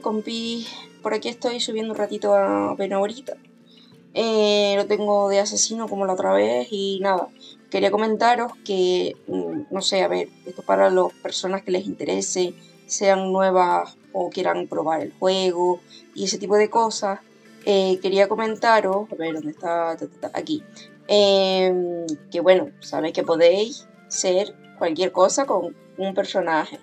compi? Por aquí estoy subiendo un ratito a pena ahorita. Eh, lo tengo de asesino como la otra vez y nada. Quería comentaros que, mm, no sé, a ver, esto para las personas que les interese, sean nuevas o quieran probar el juego y ese tipo de cosas. Eh, quería comentaros, a ver, ¿dónde está? Aquí. Em, que bueno, sabéis que podéis ser cualquier cosa con un personaje.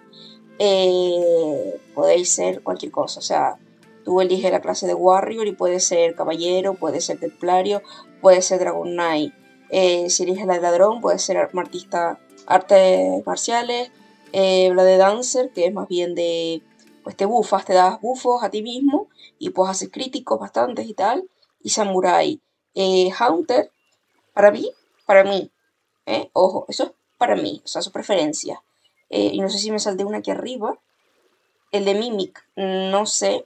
Eh, podéis ser cualquier cosa, o sea, tú eliges la clase de Warrior y puede ser caballero, puede ser templario, puede ser Dragon Knight. Eh, si eliges la de ladrón, puede ser artista, artes marciales, eh, la de dancer, que es más bien de, pues te bufas, te das bufos a ti mismo y pues haces críticos bastantes y tal. Y samurai. Hunter, para mí, para mí, ojo, eso es para mí, o sea, su preferencia. Eh, y no sé si me salté una aquí arriba. El de Mimic, no sé.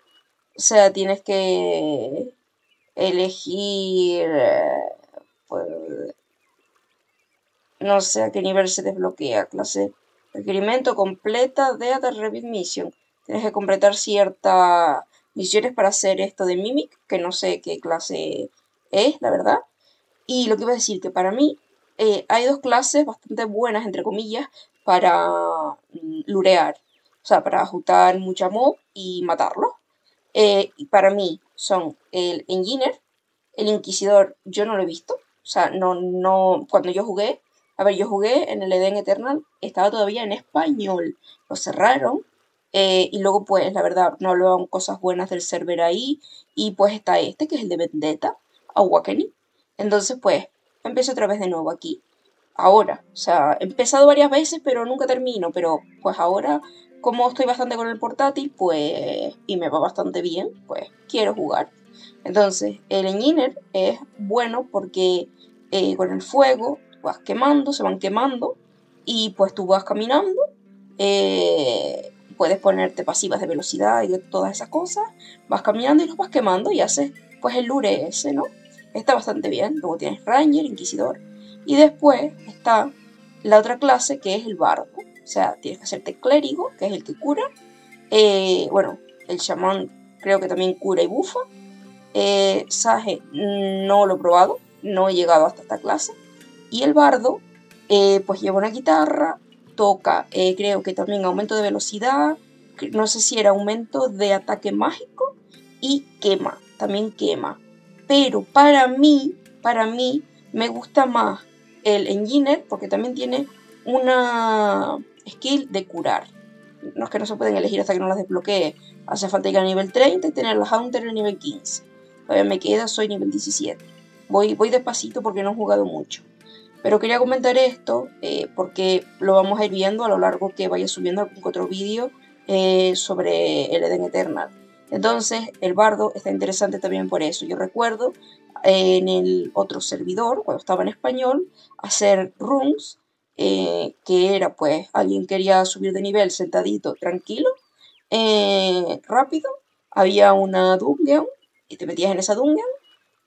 O sea, tienes que elegir. Pues, no sé a qué nivel se desbloquea. Clase requerimiento completa de The Revit Mission. Tienes que completar ciertas misiones para hacer esto de Mimic, que no sé qué clase es, la verdad. Y lo que iba a decir, que para mí eh, hay dos clases bastante buenas, entre comillas, para mm, lurear. O sea, para ajustar mucha mob y matarlo. Eh, para mí son el Engineer, el Inquisidor, yo no lo he visto. O sea, no, no, cuando yo jugué, a ver, yo jugué en el Eden Eternal, estaba todavía en español. Lo cerraron. Eh, y luego, pues, la verdad, no hablaban cosas buenas del server ahí. Y pues está este, que es el de Vendetta, Awakening. Entonces, pues, empiezo otra vez de nuevo aquí. Ahora, o sea, he empezado varias veces, pero nunca termino. Pero pues ahora, como estoy bastante con el portátil, pues, y me va bastante bien, pues quiero jugar. Entonces, el engineer es bueno porque eh, con el fuego vas quemando, se van quemando, y pues tú vas caminando. Eh, puedes ponerte pasivas de velocidad y de todas esas cosas. Vas caminando y los vas quemando y haces pues el lure ese, ¿no? Está bastante bien. Luego tienes Ranger, Inquisidor. Y después está la otra clase que es el bardo. O sea, tienes que hacerte clérigo, que es el que cura. Eh, bueno, el chamán creo que también cura y bufa. Eh, Sage no lo he probado, no he llegado hasta esta clase. Y el bardo, eh, pues lleva una guitarra, toca, eh, creo que también aumento de velocidad, no sé si era aumento de ataque mágico y quema, también quema. Pero para mí, para mí, me gusta más el Engineer porque también tiene una skill de curar. No es que no se pueden elegir hasta que no las desbloquee. Hace falta llegar a nivel 30 y tener la Hunter en nivel 15. Todavía me queda, soy nivel 17. Voy, voy despacito porque no he jugado mucho. Pero quería comentar esto eh, porque lo vamos a ir viendo a lo largo que vaya subiendo algún otro vídeo eh, sobre el Eden Eternal. Entonces, el bardo está interesante también por eso. Yo recuerdo eh, en el otro servidor, cuando estaba en español, hacer runes, eh, que era pues alguien quería subir de nivel sentadito, tranquilo, eh, rápido. Había una dungeon y te metías en esa dungeon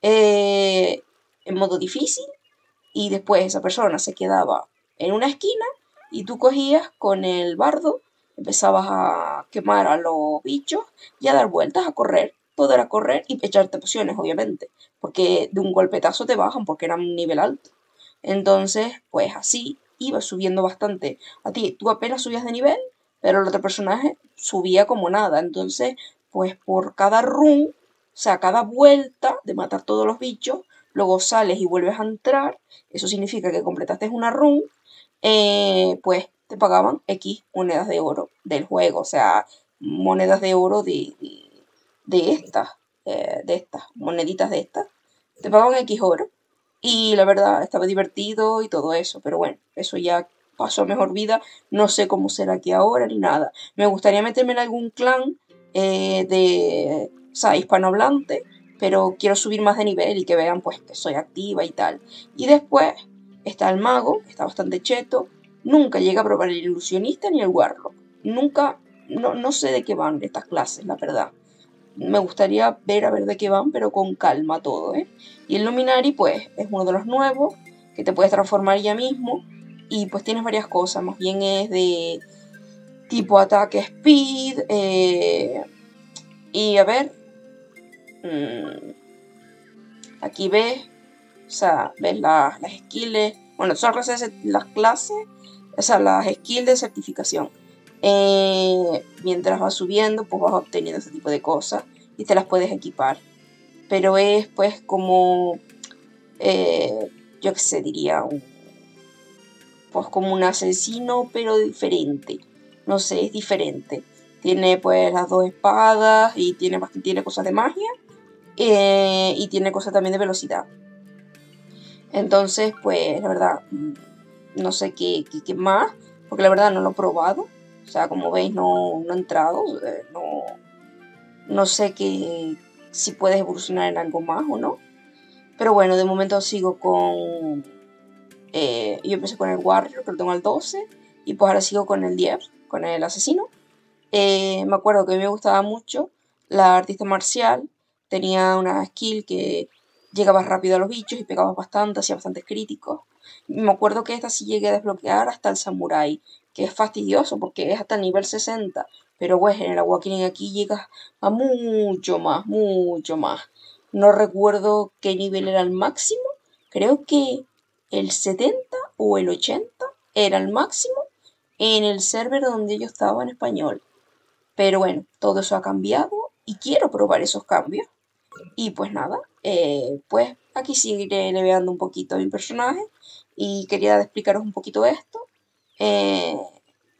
en modo difícil y después esa persona se quedaba en una esquina y tú cogías con el bardo empezabas a quemar a los bichos y a dar vueltas, a correr. Todo correr y echarte pociones, obviamente, porque de un golpetazo te bajan porque era un nivel alto. Entonces, pues así iba subiendo bastante. A ti, tú apenas subías de nivel, pero el otro personaje subía como nada. Entonces, pues por cada run, o sea, cada vuelta de matar todos los bichos, luego sales y vuelves a entrar, eso significa que completaste una run, eh, pues te pagaban X monedas de oro del juego, o sea, monedas de oro de, de, estas, eh, de estas, moneditas de estas, te pagaban X oro. Y la verdad, estaba divertido y todo eso, pero bueno, eso ya pasó a mejor vida, no sé cómo será aquí ahora ni nada. Me gustaría meterme en algún clan eh, de, o hispanohablante, pero quiero subir más de nivel y que vean pues que soy activa y tal. Y después está el mago, que está bastante cheto, Nunca llegué a probar el ilusionista ni el warlock. Nunca, no, no sé de qué van estas clases, la verdad. Me gustaría ver a ver de qué van, pero con calma todo, ¿eh? Y el Luminari, pues, es uno de los nuevos, que te puedes transformar ya mismo. Y pues tienes varias cosas, más bien es de tipo ataque speed, eh, Y a ver, mm, aquí ves, o sea, ves las skills, bueno, son las clases, las clases, o sea, las skills de certificación. Eh, mientras vas subiendo, pues vas obteniendo ese tipo de cosas y te las puedes equipar. Pero es pues como, eh, yo qué sé, diría, pues como un asesino, pero diferente. No sé, es diferente. Tiene pues las dos espadas y tiene, tiene cosas de magia eh, y tiene cosas también de velocidad. Entonces, pues la verdad, mm, no sé qué, qué, más, porque la verdad no lo he probado. O sea, como veis, no, no he entrado. Eh, no, no sé qué, si puedes evolucionar en algo más o no. Pero bueno, de momento sigo con... Eh, yo empecé con el Warrior, lo tengo al 12. Y pues ahora sigo con el 10, con el asesino. Eh, me acuerdo que a mí me gustaba mucho la artista marcial. Tenía una skill que llegaba rápido a los bichos y pegaba bastante, hacía bastantes críticos. me acuerdo que esta sí llegué a desbloquear hasta el samurai, que es fastidioso porque es hasta el nivel 60. Pero pues en el Awakening aquí llegas a mucho más, mucho más. No recuerdo qué nivel era el máximo. Creo que el 70 o el 80 era el máximo en el server donde yo estaba en español. Pero bueno, todo eso ha cambiado y quiero probar esos cambios. Y pues nada, eh, pues aquí seguiré leveando un poquito a mi personaje y quería explicaros un poquito esto. Eh,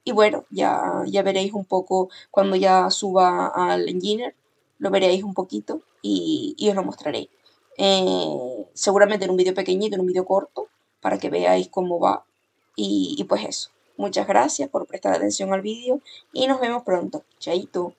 y bueno, ya, ya veréis un poco cuando ya suba al Engineer, lo veréis un poquito y, os lo mostraré. Eh, seguramente en un vídeo pequeñito, en un vídeo corto, para que veáis cómo va. Y, y pues eso. Muchas gracias por prestar atención al vídeo y nos vemos pronto. Chaito.